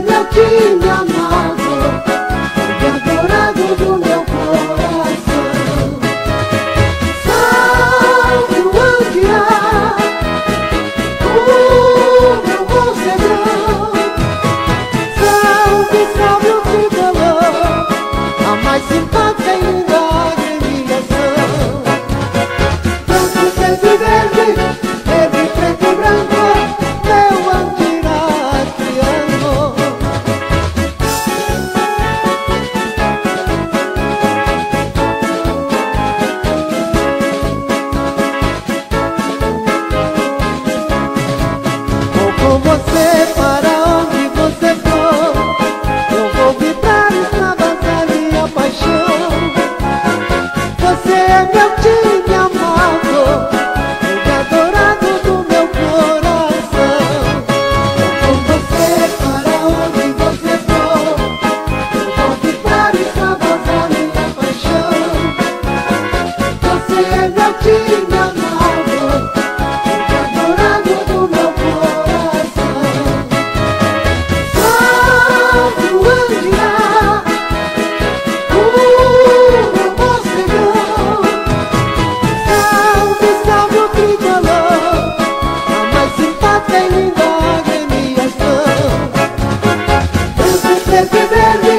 meu time amado, e adorado do meu coração. Salve o anguiar, o meu mocedrão. Salve, salve o tricolor, a mais simpática e linda agremiação. Tanto fez e verde, você. perceber